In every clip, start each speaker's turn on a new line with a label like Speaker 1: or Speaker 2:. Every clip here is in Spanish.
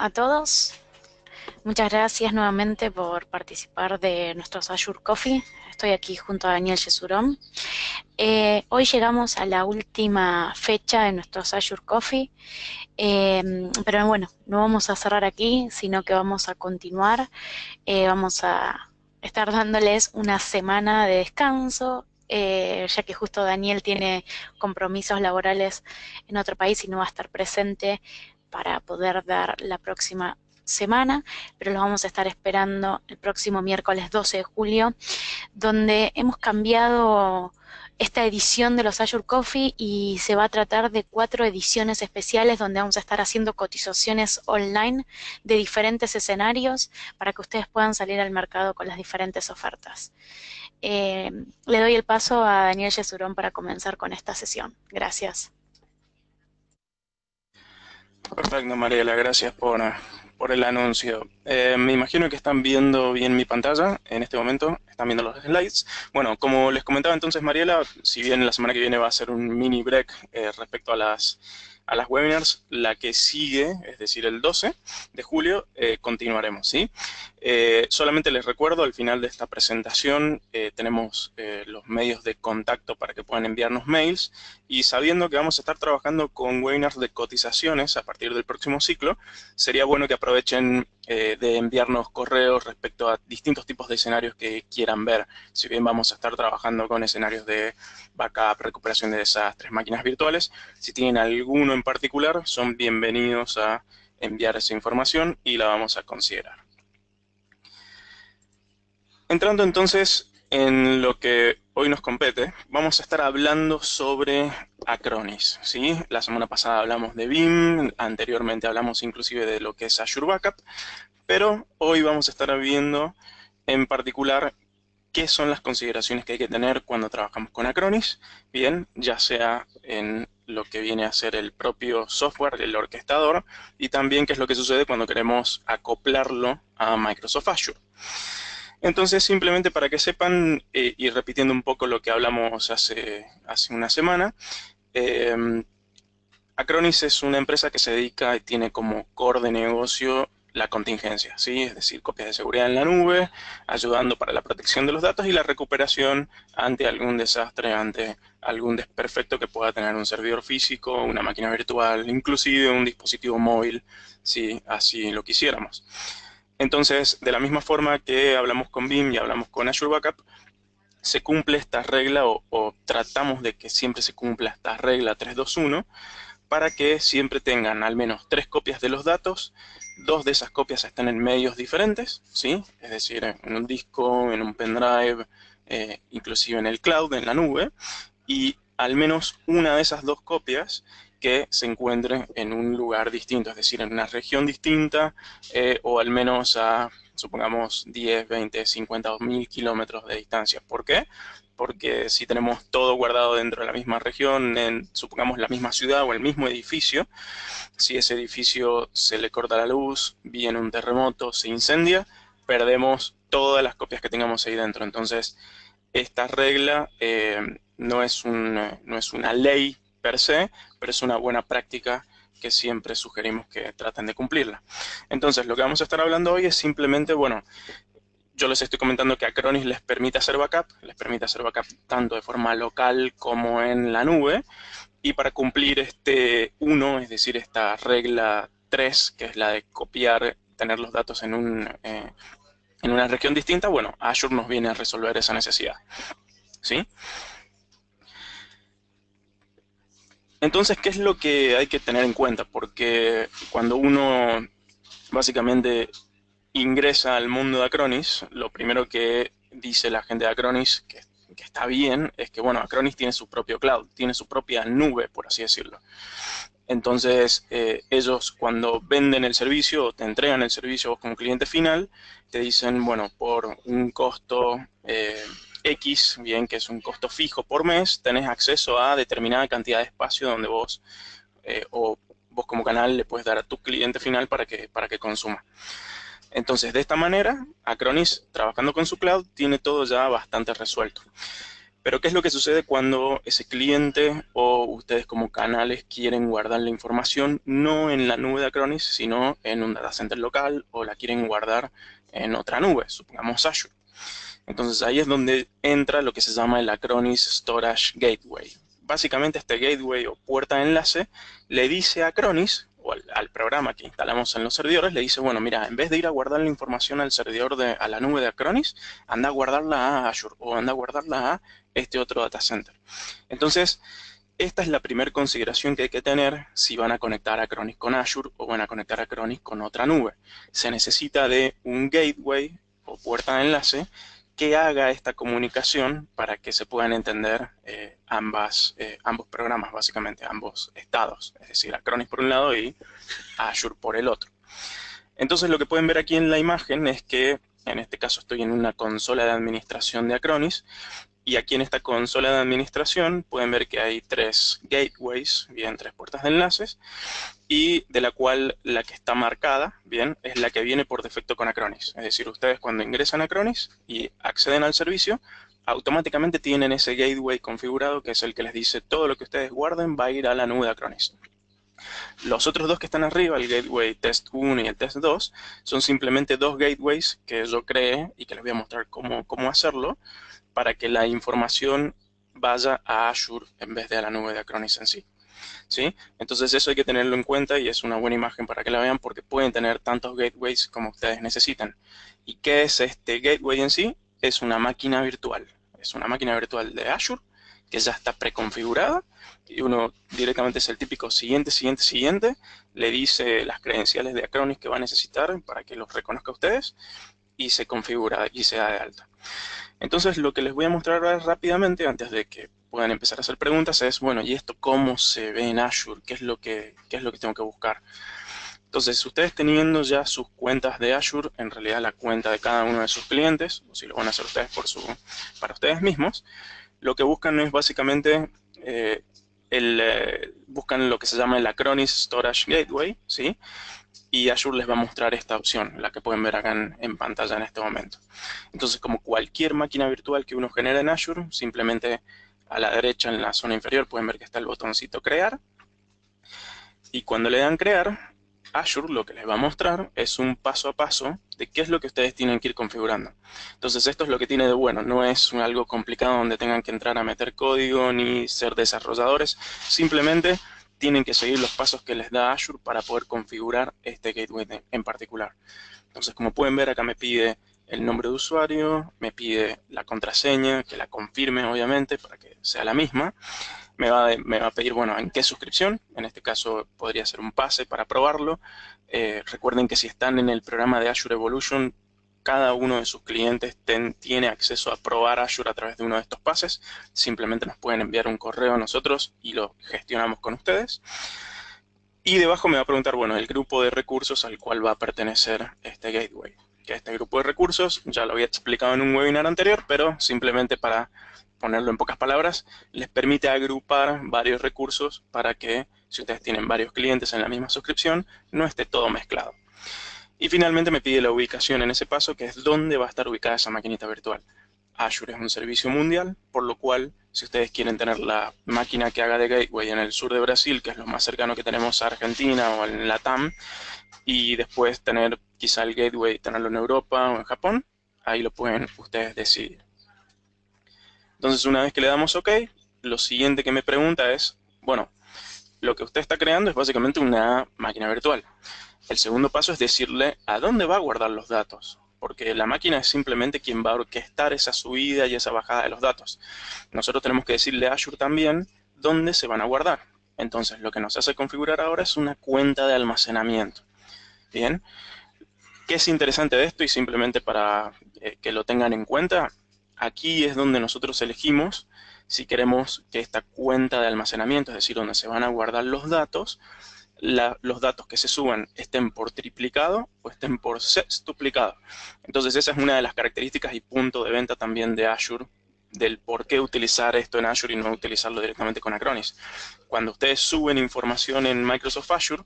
Speaker 1: a todos. Muchas gracias nuevamente por participar de nuestros Azure Coffee. Estoy aquí junto a Daniel Yesurón. Eh, hoy llegamos a la última fecha de nuestros Azure Coffee, eh, pero bueno, no vamos a cerrar aquí, sino que vamos a continuar. Eh, vamos a estar dándoles una semana de descanso, ya que justo Daniel tiene compromisos laborales en otro país y no va a estar presente para poder dar la próxima semana, pero lo vamos a estar esperando el próximo miércoles 12 de julio, donde hemos cambiado esta edición de los Azure Coffee y se va a tratar de cuatro ediciones especiales donde vamos a estar haciendo cotizaciones online de diferentes escenarios para que ustedes puedan salir al mercado con las diferentes ofertas. Eh, le doy el paso a Daniel Yesurón para comenzar con esta sesión. Gracias.
Speaker 2: Perfecto, Mariela, gracias por, por el anuncio. Eh, me imagino que están viendo bien mi pantalla en este momento, están viendo los slides. Bueno, como les comentaba entonces Mariela, si bien la semana que viene va a ser un mini break eh, respecto a las a las webinars, la que sigue, es decir, el 12 de julio, eh, continuaremos, ¿sí? Eh, solamente les recuerdo, al final de esta presentación eh, tenemos los medios de contacto para que puedan enviarnos mails y sabiendo que vamos a estar trabajando con webinars de cotizaciones a partir del próximo ciclo, sería bueno que aprovechen de enviarnos correos respecto a distintos tipos de escenarios que quieran ver. Si bien vamos a estar trabajando con escenarios de backup, recuperación de desastres, máquinas virtuales, si tienen alguno en particular, son bienvenidos a enviar esa información y la vamos a considerar. Entrando entonces en lo que hoy nos compete, vamos a estar hablando sobre Acronis. ¿sí? La semana pasada hablamos de BIM, anteriormente hablamos inclusive de lo que es Azure Backup, pero hoy vamos a estar viendo en particular qué son las consideraciones que hay que tener cuando trabajamos con Acronis, bien, ya sea en lo que viene a ser el propio software, el orquestador, y también qué es lo que sucede cuando queremos acoplarlo a Microsoft Azure. Entonces, simplemente para que sepan, eh, y repitiendo un poco lo que hablamos hace, hace una semana, em, Acronis es una empresa que se dedica y tiene como core de negocio la contingencia, ¿sí? es decir, copias de seguridad en la nube, ayudando para la protección de los datos y la recuperación ante algún desastre, ante algún desperfecto que pueda tener un servidor físico, una máquina virtual, inclusive un dispositivo móvil, si así lo quisiéramos. Entonces, de la misma forma que hablamos con BIM y hablamos con Azure Backup, se cumple esta regla o, tratamos de que siempre se cumpla esta regla 321 para que siempre tengan al menos tres copias de los datos, dos de esas copias están en medios diferentes, ¿sí? es decir, en un disco, en un pendrive, eh, inclusive en el cloud, en la nube, y al menos una de esas dos copias que se encuentre en un lugar distinto, es decir, en una región distinta eh, o al menos a, supongamos, 10, 20, 50 o 1000 kilómetros de distancia. ¿Por qué? Porque si tenemos todo guardado dentro de la misma región, en, supongamos la misma ciudad o el mismo edificio, si ese edificio se le corta la luz, viene un terremoto, se incendia, perdemos todas las copias que tengamos ahí dentro. Entonces, esta regla eh, no es una ley per se, pero es una buena práctica que siempre sugerimos que traten de cumplirla. Entonces, lo que vamos a estar hablando hoy es simplemente, bueno, yo les estoy comentando que Acronis les permite hacer backup, les permite hacer backup tanto de forma local como en la nube, y para cumplir este 1, es decir, esta regla 3, que es la de copiar, tener los datos en, un, eh, en una región distinta, bueno, Azure nos viene a resolver esa necesidad. ¿Sí? Entonces, ¿qué es lo que hay que tener en cuenta? Porque cuando uno básicamente ingresa al mundo de Acronis, lo primero que dice la gente de Acronis, que, está bien, es que, bueno, Acronis tiene su propio cloud, tiene su propia nube, por así decirlo. Entonces, eh, ellos cuando venden el servicio o te entregan el servicio vos como cliente final, te dicen, bueno, por un costo... Eh, X, bien que es un costo fijo por mes, tenés acceso a determinada cantidad de espacio donde vos eh, o vos como canal le puedes dar a tu cliente final para que, para que consuma. Entonces, de esta manera, Acronis, trabajando con su cloud, tiene todo ya bastante resuelto. Pero ¿qué es lo que sucede cuando ese cliente o ustedes como canales quieren guardar la información no en la nube de Acronis, sino en un data center local o la quieren guardar en otra nube, supongamos Azure? Entonces ahí es donde entra lo que se llama el Acronis Storage Gateway. Básicamente este gateway o puerta de enlace le dice a Acronis o al, programa que instalamos en los servidores, le dice, bueno, mira, en vez de ir a guardar la información al servidor de, a la nube de Acronis, anda a guardarla a Azure o anda a guardarla a este otro data center. Entonces, esta es la primera consideración que hay que tener si van a conectar a Acronis con Azure o van a conectar a Acronis con otra nube. Se necesita de un gateway o puerta de enlace que haga esta comunicación para que se puedan entender eh, eh, ambos programas, básicamente, ambos estados, es decir, Acronis por un lado y Azure por el otro. Entonces lo que pueden ver aquí en la imagen es que, en este caso estoy en una consola de administración de Acronis, y aquí en esta consola de administración pueden ver que hay tres gateways, bien, tres puertas de enlaces, y de la cual la que está marcada, bien, es la que viene por defecto con Acronis. Es decir, ustedes cuando ingresan a Acronis y acceden al servicio, automáticamente tienen ese gateway configurado que es el que les dice todo lo que ustedes guarden va a ir a la nube de Acronis. Los otros dos que están arriba, el gateway test 1 y el test 2, son simplemente dos gateways que yo creé y que les voy a mostrar cómo, cómo hacerlo para que la información vaya a Azure en vez de a la nube de Acronis en sí. ¿Sí? Entonces eso hay que tenerlo en cuenta y es una buena imagen para que la vean porque pueden tener tantos gateways como ustedes necesitan. ¿Y qué es este gateway en sí? Es una máquina virtual. Es una máquina virtual de Azure que ya está preconfigurada y uno directamente es el típico siguiente, siguiente, siguiente, le dice las credenciales de Acronis que va a necesitar para que los reconozca a ustedes y se configura y se da de alta. Entonces lo que les voy a mostrar rápidamente antes de que puedan empezar a hacer preguntas es, bueno, ¿y esto cómo se ve en Azure? ¿Qué es lo que, qué es lo que tengo que buscar? Entonces, ustedes teniendo ya sus cuentas de Azure, en realidad la cuenta de cada uno de sus clientes, o si lo van a hacer ustedes por su, para ustedes mismos, lo que buscan es básicamente, eh, el, eh, buscan lo que se llama el Acronis Storage Gateway, ¿sí? y Azure les va a mostrar esta opción, la que pueden ver acá en, pantalla en este momento. Entonces, como cualquier máquina virtual que uno genera en Azure, simplemente a la derecha en la zona inferior pueden ver que está el botoncito crear. Y cuando le dan crear, Azure lo que les va a mostrar es un paso a paso de qué es lo que ustedes tienen que ir configurando. Entonces esto es lo que tiene de bueno, no es algo complicado donde tengan que entrar a meter código ni ser desarrolladores, simplemente tienen que seguir los pasos que les da Azure para poder configurar este gateway en particular. Entonces, como pueden ver, acá me pide el nombre de usuario, me pide la contraseña, que la confirme obviamente para que sea la misma. Me va, a pedir, bueno, en qué suscripción, en este caso podría ser un pase para probarlo. Eh, recuerden que si están en el programa de Azure Evolution, cada uno de sus clientes tiene acceso a probar Azure a través de uno de estos pases. Simplemente nos pueden enviar un correo a nosotros y lo gestionamos con ustedes. Y debajo me va a preguntar, bueno, el grupo de recursos al cual va a pertenecer este gateway. Que este grupo de recursos, ya lo había explicado en un webinar anterior, pero simplemente para ponerlo en pocas palabras, les permite agrupar varios recursos para que, si ustedes tienen varios clientes en la misma suscripción, no esté todo mezclado. Y finalmente me pide la ubicación en ese paso, que es dónde va a estar ubicada esa maquinita virtual. Azure es un servicio mundial, por lo cual, si ustedes quieren tener la máquina que haga de gateway en el sur de Brasil, que es lo más cercano que tenemos a Argentina o en la TAM, y después tener quizá el gateway, tenerlo en Europa o en Japón, ahí lo pueden ustedes decidir. Entonces, una vez que le damos OK, lo siguiente que me pregunta es, bueno, lo que usted está creando es básicamente una máquina virtual. El segundo paso es decirle a dónde va a guardar los datos, porque la máquina es simplemente quien va a orquestar esa subida y esa bajada de los datos. Nosotros tenemos que decirle a Azure también dónde se van a guardar. Entonces, lo que nos hace configurar ahora es una cuenta de almacenamiento. Bien, ¿qué es interesante de esto? Y simplemente para eh, que lo tengan en cuenta, aquí es donde nosotros elegimos si queremos que esta cuenta de almacenamiento, es decir, donde se van a guardar los datos, los datos que se suban estén por triplicado o estén por sextuplicado. Entonces esa es una de las características y punto de venta también de Azure, del por qué utilizar esto en Azure y no utilizarlo directamente con Acronis. Cuando ustedes suben información en Microsoft Azure,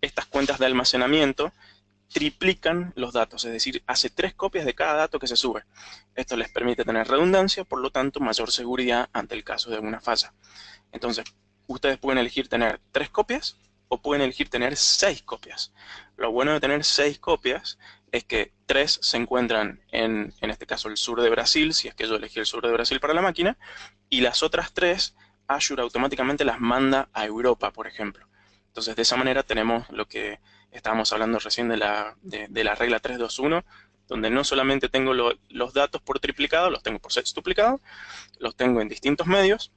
Speaker 2: estas cuentas de almacenamiento triplican los datos, es decir, hace tres copias de cada dato que se sube. Esto les permite tener redundancia, por lo tanto, mayor seguridad ante el caso de alguna falla. Entonces, ustedes pueden elegir tener tres copias o pueden elegir tener seis copias. Lo bueno de tener seis copias es que tres se encuentran en, en este caso, el sur de Brasil, si es que yo elegí el sur de Brasil para la máquina, y las otras tres, Azure automáticamente las manda a Europa, por ejemplo. Entonces, de esa manera tenemos lo que estábamos hablando recién de la, de, la regla 321, donde no solamente tengo los datos por triplicado, los tengo por sextuplicado, los tengo en distintos medios,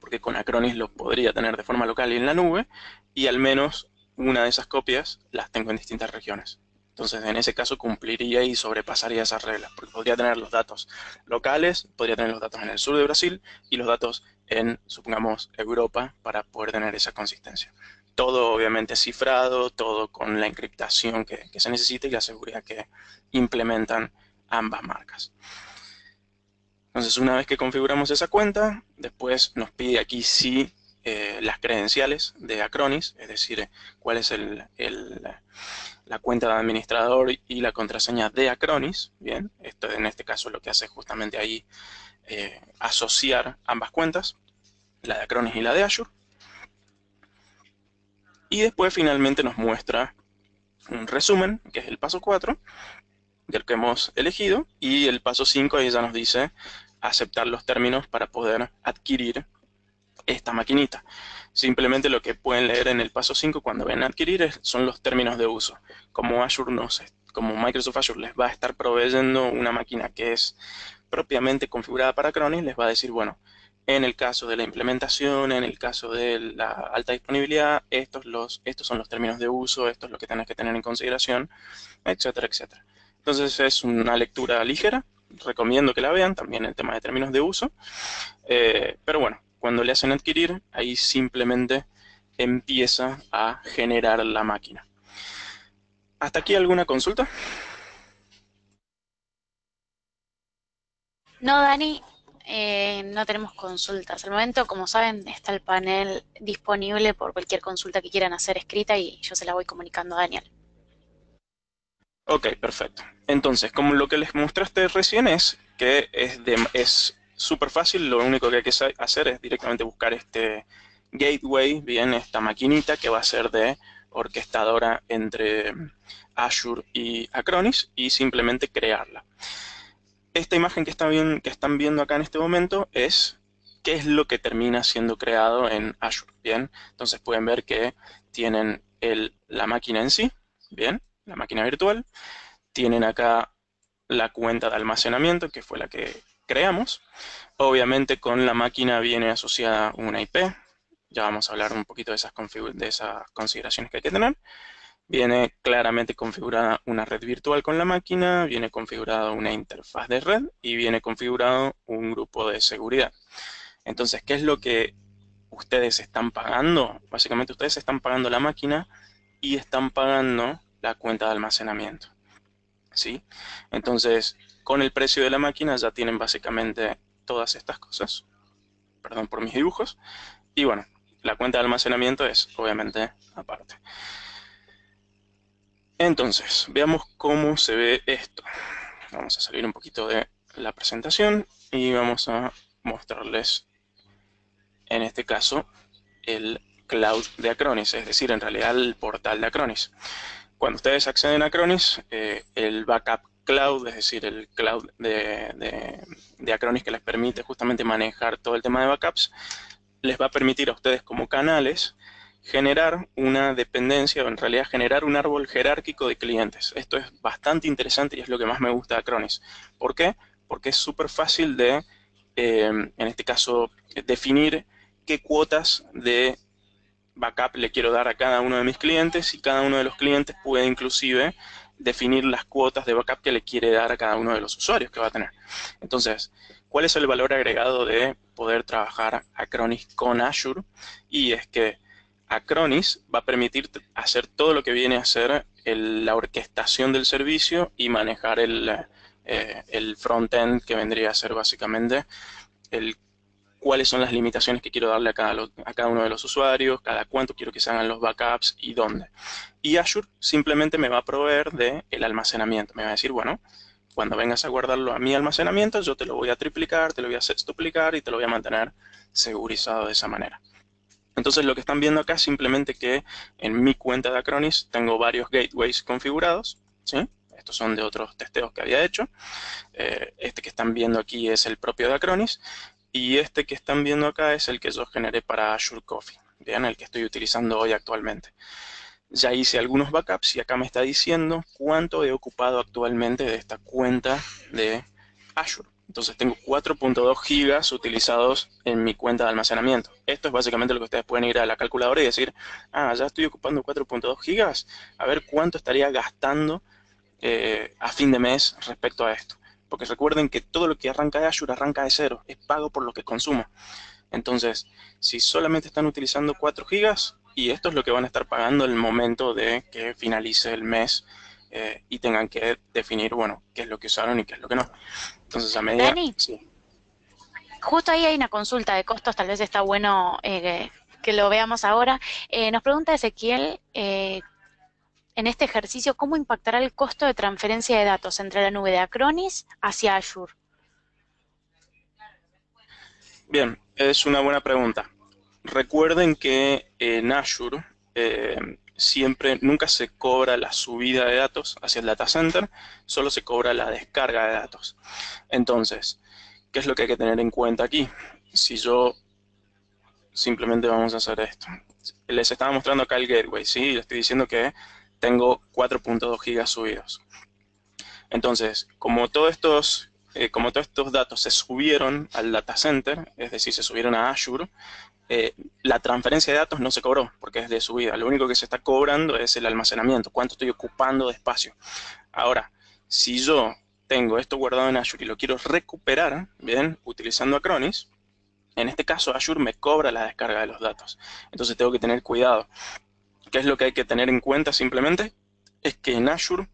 Speaker 2: porque con Acronis los podría tener de forma local y en la nube, y al menos una de esas copias las tengo en distintas regiones. Entonces, en ese caso cumpliría y sobrepasaría esas reglas, porque podría tener los datos locales, podría tener los datos en el sur de Brasil y los datos en, supongamos, Europa para poder tener esa consistencia todo obviamente cifrado, todo con la encriptación que, se necesita y la seguridad que implementan ambas marcas. Entonces, una vez que configuramos esa cuenta, después nos pide aquí sí eh, las credenciales de Acronis, es decir, cuál es la cuenta de administrador y la contraseña de Acronis. Bien, esto en este caso lo que hace justamente ahí eh, asociar ambas cuentas, la de Acronis y la de Azure. Y después finalmente nos muestra un resumen, que es el paso 4, del que hemos elegido, y el paso 5 ahí ya nos dice aceptar los términos para poder adquirir esta maquinita. Simplemente lo que pueden leer en el paso 5 cuando ven adquirir son los términos de uso. Como Azure como Microsoft Azure les va a estar proveyendo una máquina que es propiamente configurada para Acronis, les va a decir, bueno, en el caso de la implementación, en el caso de la alta disponibilidad, estos, los, estos son los términos de uso, esto es lo que tenés que tener en consideración, etcétera, etcétera. Entonces es una lectura ligera, recomiendo que la vean, también el tema de términos de uso, eh, pero bueno, cuando le hacen adquirir, ahí simplemente empieza a generar la máquina. ¿Hasta aquí alguna consulta?
Speaker 1: No, Dani, eh, no tenemos consultas. Al momento, como saben, está el panel disponible por cualquier consulta que quieran hacer escrita y yo se la voy comunicando a Daniel.
Speaker 2: Ok, perfecto. Entonces, como lo que les mostraste recién es que es es súper fácil, lo único que hay que hacer es directamente buscar este gateway, bien, esta maquinita que va a ser de orquestadora entre Azure y Acronis y simplemente crearla esta imagen que, están viendo acá en este momento es qué es lo que termina siendo creado en Azure, ¿bien? Entonces pueden ver que tienen la máquina en sí, ¿bien? La máquina virtual. Tienen acá la cuenta de almacenamiento, que fue la que creamos. Obviamente con la máquina viene asociada una IP. Ya vamos a hablar un poquito de esas consideraciones que hay que tener. Viene claramente configurada una red virtual con la máquina, viene configurada una interfaz de red y viene configurado un grupo de seguridad. Entonces, ¿qué es lo que ustedes están pagando? Básicamente ustedes están pagando la máquina y están pagando la cuenta de almacenamiento. ¿Sí? Entonces, con el precio de la máquina ya tienen básicamente todas estas cosas. Perdón por mis dibujos. Y bueno, la cuenta de almacenamiento es obviamente aparte. Entonces, veamos cómo se ve esto. Vamos a salir un poquito de la presentación y vamos a mostrarles, en este caso, el cloud de Acronis, es decir, en realidad el portal de Acronis. Cuando ustedes acceden a Acronis, eh, el backup cloud, es decir, el cloud de, de Acronis que les permite justamente manejar todo el tema de backups, les va a permitir a ustedes como canales generar una dependencia o en realidad generar un árbol jerárquico de clientes. Esto es bastante interesante y es lo que más me gusta de Acronis. ¿Por qué? Porque es súper fácil de, eh, en este caso, definir qué cuotas de backup le quiero dar a cada uno de mis clientes y cada uno de los clientes puede inclusive definir las cuotas de backup que le quiere dar a cada uno de los usuarios que va a tener. Entonces, ¿cuál es el valor agregado de poder trabajar Acronis con Azure? Y es que Acronis va a permitir hacer todo lo que viene a ser la orquestación del servicio y manejar el, eh, el front-end que vendría a ser básicamente el cuáles son las limitaciones que quiero darle a cada, uno de los usuarios, cada cuánto quiero que se hagan los backups y dónde. Y Azure simplemente me va a proveer del el almacenamiento. Me va a decir, bueno, cuando vengas a guardarlo a mi almacenamiento, yo te lo voy a triplicar, te lo voy a sextuplicar y te lo voy a mantener segurizado de esa manera. Entonces lo que están viendo acá es simplemente que en mi cuenta de Acronis tengo varios gateways configurados, ¿sí? Estos son de otros testeos que había hecho. Eh, este que están viendo aquí es el propio de Acronis y este que están viendo acá es el que yo generé para Azure Coffee, bien, el que estoy utilizando hoy actualmente. Ya hice algunos backups y acá me está diciendo cuánto he ocupado actualmente de esta cuenta de Azure. Entonces tengo 4.2 gigas utilizados en mi cuenta de almacenamiento. Esto es básicamente lo que ustedes pueden ir a la calculadora y decir, ah, ya estoy ocupando 4.2 gigas, a ver cuánto estaría gastando eh, a fin de mes respecto a esto. Porque recuerden que todo lo que arranca de Azure arranca de cero, es pago por lo que consumo. Entonces, si solamente están utilizando 4 gigas, y esto es lo que van a estar pagando el momento de que finalice el mes eh, y tengan que definir, bueno, qué es lo que usaron y qué es lo que no. Entonces, a medida...
Speaker 1: Dani, justo ahí hay una consulta de costos, tal vez está bueno eh, que lo veamos ahora. Eh, nos pregunta Ezequiel, en este ejercicio, ¿cómo impactará el costo de transferencia de datos entre la nube de Acronis hacia Azure?
Speaker 2: Bien, es una buena pregunta. Recuerden que en Azure eh, siempre, nunca se cobra la subida de datos hacia el data center, solo se cobra la descarga de datos. Entonces, ¿qué es lo que hay que tener en cuenta aquí? Si yo simplemente vamos a hacer esto. Les estaba mostrando acá el gateway, ¿sí? Les estoy diciendo que tengo 4.2 gigas subidos. Entonces, como todos estos eh, como todos estos datos se subieron al data center, es decir, se subieron a Azure, eh, la transferencia de datos no se cobró porque es de subida. Lo único que se está cobrando es el almacenamiento, cuánto estoy ocupando de espacio. Ahora, si yo tengo esto guardado en Azure y lo quiero recuperar, bien, utilizando Acronis, en este caso Azure me cobra la descarga de los datos. Entonces tengo que tener cuidado. ¿Qué es lo que hay que tener en cuenta simplemente? Es que en Azure,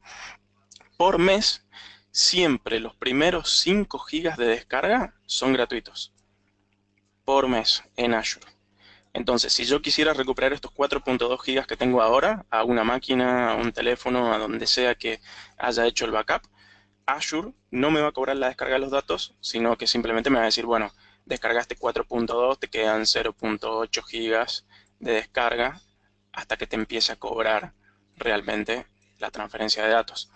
Speaker 2: por mes, siempre los primeros 5 GB de descarga son gratuitos por mes en Azure. Entonces, si yo quisiera recuperar estos 4.2 gigas que tengo ahora a una máquina, a un teléfono, a donde sea que haya hecho el backup, Azure no me va a cobrar la descarga de los datos, sino que simplemente me va a decir, bueno, descargaste 4.2, te quedan 0.8 gigas de descarga hasta que te empiece a cobrar realmente la transferencia de datos.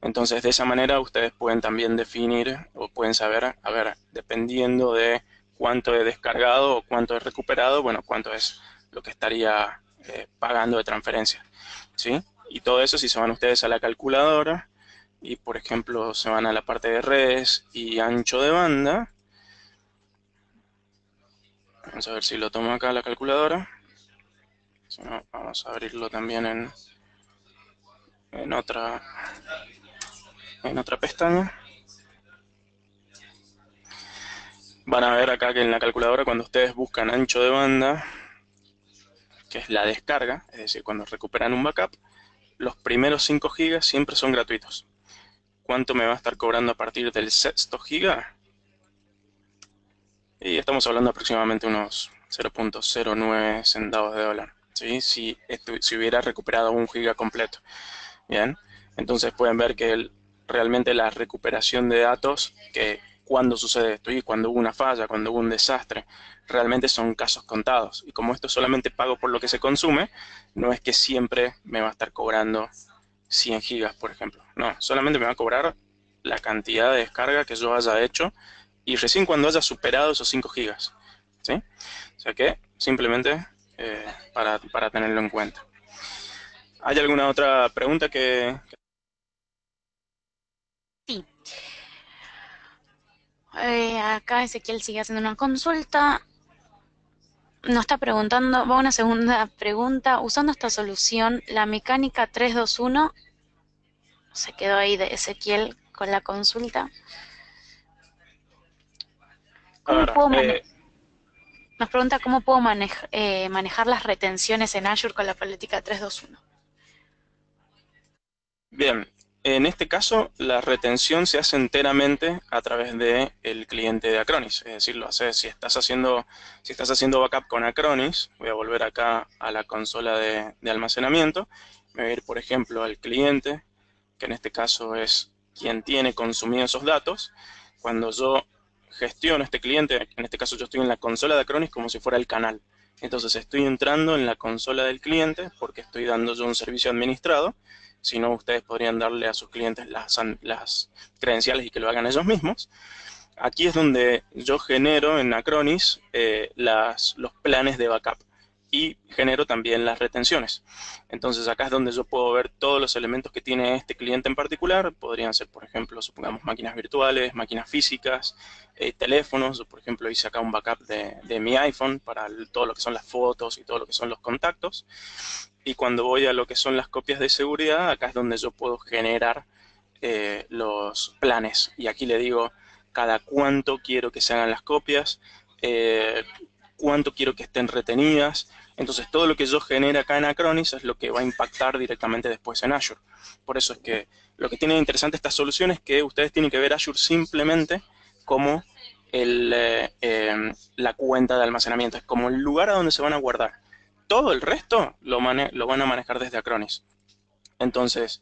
Speaker 2: Entonces, de esa manera ustedes pueden también definir o pueden saber, a ver, dependiendo de cuánto he descargado o cuánto he recuperado, bueno, cuánto es lo que estaría eh, pagando de transferencia, ¿sí? Y todo eso si se van ustedes a la calculadora y, por ejemplo, se van a la parte de redes y ancho de banda, vamos a ver si lo tomo acá la calculadora, si no, vamos a abrirlo también en, en otra en otra pestaña van a ver acá que en la calculadora cuando ustedes buscan ancho de banda, que es la descarga, es decir, cuando recuperan un backup, los primeros 5 gigas siempre son gratuitos. ¿Cuánto me va a estar cobrando a partir del sexto giga? Y estamos hablando aproximadamente unos 0.09 centavos de dólar. ¿sí? Si, si hubiera recuperado un giga completo. Bien, entonces pueden ver que realmente la recuperación de datos que cuando sucede esto y cuando hubo una falla, cuando hubo un desastre. Realmente son casos contados. Y como esto solamente pago por lo que se consume, no es que siempre me va a estar cobrando 100 gigas, por ejemplo. No, solamente me va a cobrar la cantidad de descarga que yo haya hecho y recién cuando haya superado esos 5 gigas. ¿sí? O sea que simplemente eh, para, para tenerlo en cuenta. ¿Hay alguna otra pregunta que,
Speaker 1: Eh, acá Ezequiel sigue haciendo una consulta. Nos está preguntando, va una segunda pregunta. Usando esta solución, la mecánica 321, se quedó ahí de Ezequiel con la consulta. Eh, nos pregunta cómo puedo eh, manejar las retenciones en Azure con la política 321.
Speaker 2: Bien, En este caso, la retención se hace enteramente a través del el cliente de Acronis. Es decir, lo haces si estás haciendo, si estás haciendo backup con Acronis, voy a volver acá a la consola de, de almacenamiento, me voy a ir, por ejemplo, al cliente, que en este caso es quien tiene consumido esos datos. Cuando yo gestiono este cliente, en este caso yo estoy en la consola de Acronis como si fuera el canal. Entonces estoy entrando en la consola del cliente porque estoy dando yo un servicio administrado si no ustedes podrían darle a sus clientes las, las credenciales y que lo hagan ellos mismos. Aquí es donde yo genero en Acronis eh, los planes de backup y genero también las retenciones. Entonces acá es donde yo puedo ver todos los elementos que tiene este cliente en particular. Podrían ser, por ejemplo, supongamos máquinas virtuales, máquinas físicas, eh, teléfonos. por ejemplo, hice acá un backup de, de mi iPhone para todo lo que son las fotos y todo lo que son los contactos. Y cuando voy a lo que son las copias de seguridad, acá es donde yo puedo generar eh, los planes. Y aquí le digo cada cuánto quiero que se hagan las copias, eh, cuánto quiero que estén retenidas. Entonces todo lo que yo genere acá en Acronis es lo que va a impactar directamente después en Azure. Por eso es que lo que tiene interesante esta solución es que ustedes tienen que ver Azure simplemente como eh, la cuenta de almacenamiento, es como el lugar a donde se van a guardar todo el resto lo van a manejar desde Acronis. Entonces,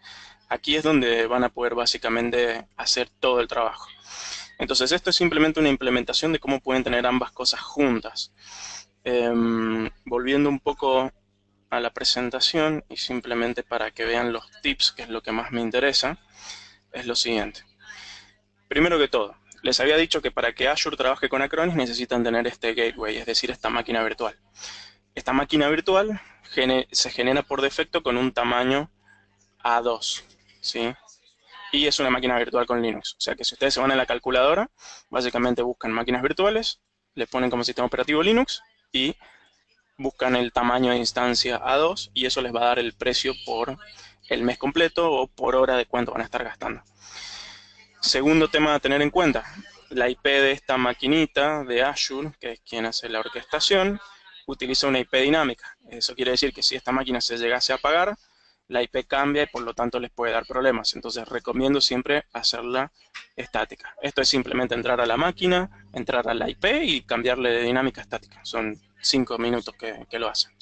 Speaker 2: aquí es donde van a poder básicamente hacer todo el trabajo. Entonces, esto es simplemente una implementación de cómo pueden tener ambas cosas juntas. Em, volviendo un poco a la presentación y simplemente para que vean los tips, que es lo que más me interesa, es lo siguiente. Primero que todo, les había dicho que para que Azure trabaje con Acronis necesitan tener este gateway, es decir, esta máquina virtual. Esta máquina virtual se genera por defecto con un tamaño A2, ¿sí? Y es una máquina virtual con Linux. O sea que si ustedes se van a la calculadora, básicamente buscan máquinas virtuales, le ponen como sistema operativo Linux y buscan el tamaño de instancia A2 y eso les va a dar el precio por el mes completo o por hora de cuánto van a estar gastando. Segundo tema a tener en cuenta, la IP de esta maquinita de Azure, que es quien hace la orquestación, utiliza una IP dinámica. Eso quiere decir que si esta máquina se llegase a apagar, la IP cambia y por lo tanto les puede dar problemas. Entonces recomiendo siempre hacerla estática. Esto es simplemente entrar a la máquina, entrar a la IP y cambiarle de dinámica estática. Son cinco minutos que, lo hacen.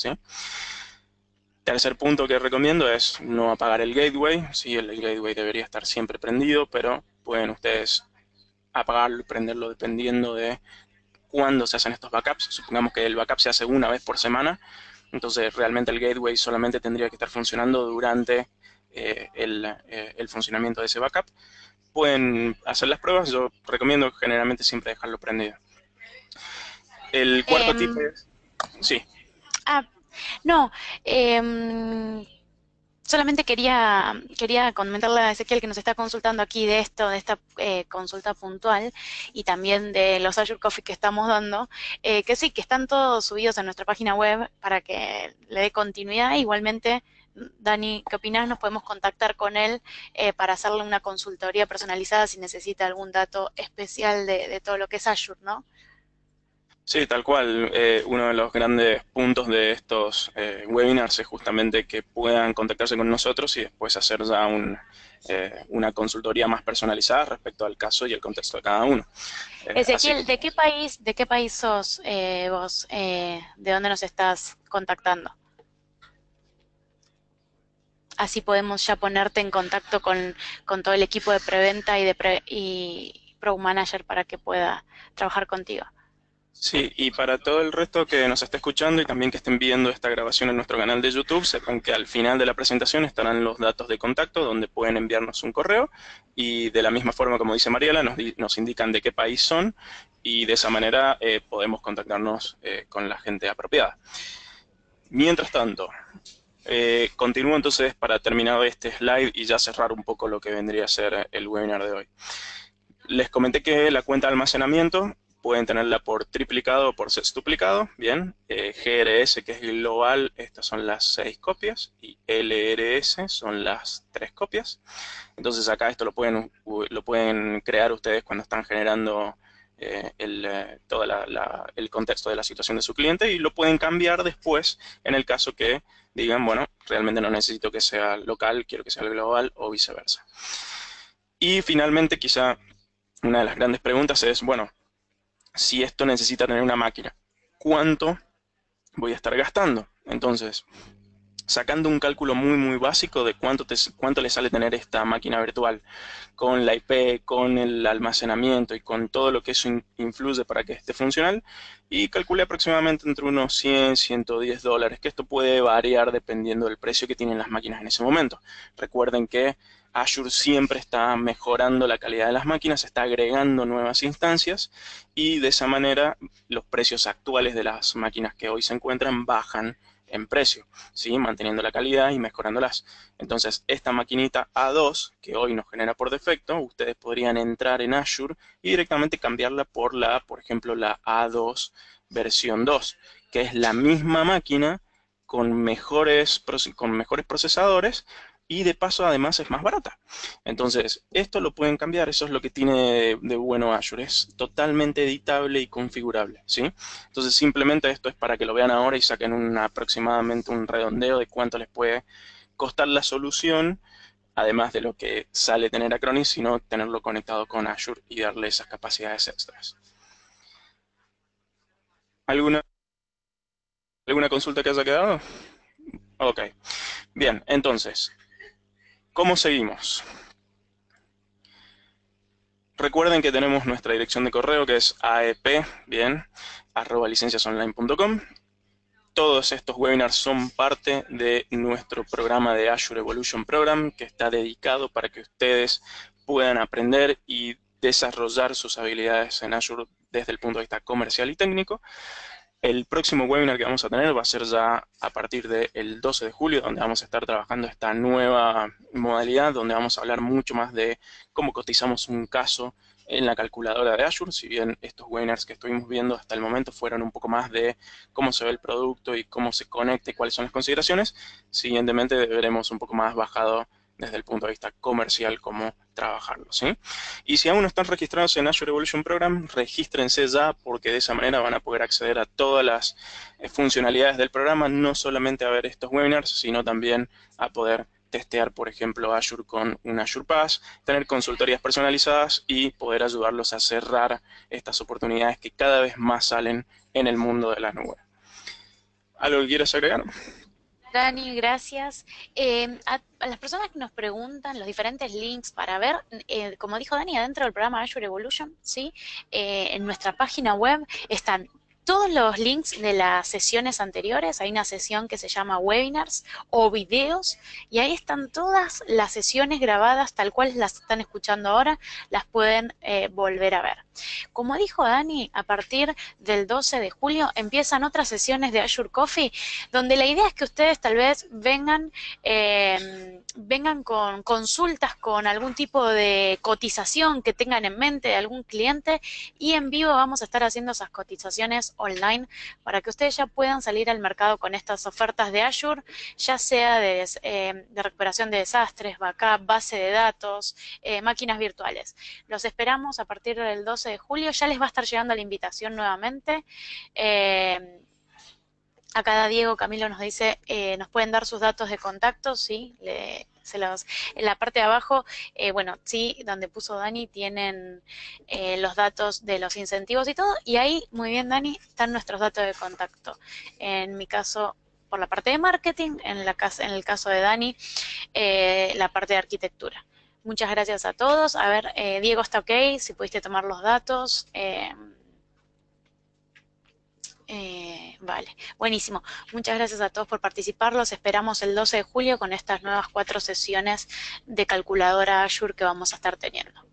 Speaker 2: Tercer punto que recomiendo es no apagar el gateway. Sí, el gateway debería estar siempre prendido, pero pueden ustedes apagarlo y prenderlo dependiendo de cuándo se hacen estos backups. Supongamos que el backup se hace una vez por semana, entonces realmente el gateway solamente tendría que estar funcionando durante eh, eh, el, funcionamiento de ese backup. Pueden hacer las pruebas, yo recomiendo generalmente siempre dejarlo prendido. El cuarto
Speaker 1: em,
Speaker 2: tipo es... Sí.
Speaker 1: Ah, no, eh, Solamente quería, quería comentarle a Ezequiel que nos está consultando aquí de esto, de esta eh, consulta puntual y también de los Azure Coffee que estamos dando, eh, que sí, que están todos subidos en nuestra página web para que le dé continuidad. Igualmente, Dani, ¿qué opinas? Nos podemos contactar con él eh, para hacerle una consultoría personalizada si necesita algún dato especial de, de todo lo que es Azure, ¿no?
Speaker 2: Sí, tal cual. Eh, uno de los grandes puntos de estos eh, webinars es justamente que puedan contactarse con nosotros y después hacer ya eh, una consultoría más personalizada respecto al caso y el contexto de cada uno.
Speaker 1: Ezequiel, ¿de qué país, de qué país sos vos? ¿De dónde nos estás contactando? Así podemos ya ponerte en contacto con, todo el equipo de preventa y de y Pro Manager para que pueda trabajar contigo.
Speaker 2: Sí, y para todo el resto que nos esté escuchando y también que estén viendo esta grabación en nuestro canal de YouTube, sepan que al final de la presentación estarán los datos de contacto donde pueden enviarnos un correo y de la misma forma como dice Mariela, nos, indican de qué país son y de esa manera eh, podemos contactarnos eh, con la gente apropiada. Mientras tanto, eh, continúo entonces para terminar este slide y ya cerrar un poco lo que vendría a ser el webinar de hoy. Les comenté que la cuenta de almacenamiento pueden tenerla por triplicado o por sextuplicado, bien, eh, GRS que es global, estas son las seis copias, y LRS son las tres copias. Entonces acá esto lo pueden, lo pueden crear ustedes cuando están generando eh, el, todo el contexto de la situación de su cliente y lo pueden cambiar después en el caso que digan, bueno, realmente no necesito que sea local, quiero que sea global o viceversa. Y finalmente, quizá una de las grandes preguntas es, bueno, si esto necesita tener una máquina, ¿cuánto voy a estar gastando? Entonces, sacando un cálculo muy muy básico de cuánto, te, cuánto le sale tener esta máquina virtual con la IP, con el almacenamiento y con todo lo que eso influye para que esté funcional y calculé aproximadamente entre unos 100, 110 dólares, que esto puede variar dependiendo del precio que tienen las máquinas en ese momento. Recuerden que Azure siempre está mejorando la calidad de las máquinas, está agregando nuevas instancias y de esa manera los precios actuales de las máquinas que hoy se encuentran bajan en precio, ¿sí? manteniendo la calidad y mejorándolas. Entonces, esta maquinita A2, que hoy nos genera por defecto, ustedes podrían entrar en Azure y directamente cambiarla por la, por ejemplo, la A2 versión 2, que es la misma máquina con mejores, con mejores procesadores, y de paso además es más barata. Entonces, esto lo pueden cambiar, eso es lo que tiene de, bueno Azure, es totalmente editable y configurable, ¿sí? Entonces, simplemente esto es para que lo vean ahora y saquen un, aproximadamente un redondeo de cuánto les puede costar la solución, además de lo que sale tener Acronis, sino tenerlo conectado con Azure y darle esas capacidades extras. ¿Alguna, ¿Alguna consulta que haya quedado? Ok. Bien, entonces, ¿Cómo seguimos? Recuerden que tenemos nuestra dirección de correo que es aep, bien, arroba licenciasonline.com. Todos estos webinars son parte de nuestro programa de Azure Evolution Program que está dedicado para que ustedes puedan aprender y desarrollar sus habilidades en Azure desde el punto de vista comercial y técnico. El próximo webinar que vamos a tener va a ser ya a partir del 12 de julio, donde vamos a estar trabajando esta nueva modalidad, donde vamos a hablar mucho más de cómo cotizamos un caso en la calculadora de Azure, si bien estos webinars que estuvimos viendo hasta el momento fueron un poco más de cómo se ve el producto y cómo se conecta y cuáles son las consideraciones, siguientemente veremos un poco más bajado desde el punto de vista comercial cómo trabajarlo. ¿sí? Y si aún no están registrados en Azure Evolution Program, regístrense ya porque de esa manera van a poder acceder a todas las eh, funcionalidades del programa, no solamente a ver estos webinars, sino también a poder testear, por ejemplo, Azure con un Azure Pass, tener consultorías personalizadas y poder ayudarlos a cerrar estas oportunidades que cada vez más salen en el mundo de la nube. ¿Algo que quieras agregar?
Speaker 1: Dani, gracias. Eh, a, las personas que nos preguntan los diferentes links para ver, eh, como dijo Dani, adentro del programa Azure Evolution, ¿sí? Eh, en nuestra página web están todos los links de las sesiones anteriores. Hay una sesión que se llama webinars o videos y ahí están todas las sesiones grabadas tal cual las están escuchando ahora, las pueden eh, volver a ver. Como dijo Dani, a partir del 12 de julio empiezan otras sesiones de Azure Coffee, donde la idea es que ustedes tal vez vengan, em, vengan con consultas con algún tipo de cotización que tengan en mente de algún cliente y en vivo vamos a estar haciendo esas cotizaciones online para que ustedes ya puedan salir al mercado con estas ofertas de Azure, ya sea de, eh, recuperación de desastres, backup, base de datos, eh, máquinas virtuales. Los esperamos a partir del 12 de julio, ya les va a estar llegando la invitación nuevamente. Eh, acá Diego Camilo nos dice, nos pueden dar sus datos de contacto, sí, le, en la parte de abajo, eh, bueno, sí, donde puso Dani, tienen eh, los datos de los incentivos y todo, y ahí, muy bien Dani, están nuestros datos de contacto. En mi caso, por la parte de marketing, en, la, en el caso de Dani, eh, la parte de arquitectura. Muchas gracias a todos. A ver, Diego está ok, si pudiste tomar los datos. Eh, vale, buenísimo. Muchas gracias a todos por participar. Los esperamos el 12 de julio con estas nuevas cuatro sesiones de calculadora Azure que vamos a estar teniendo.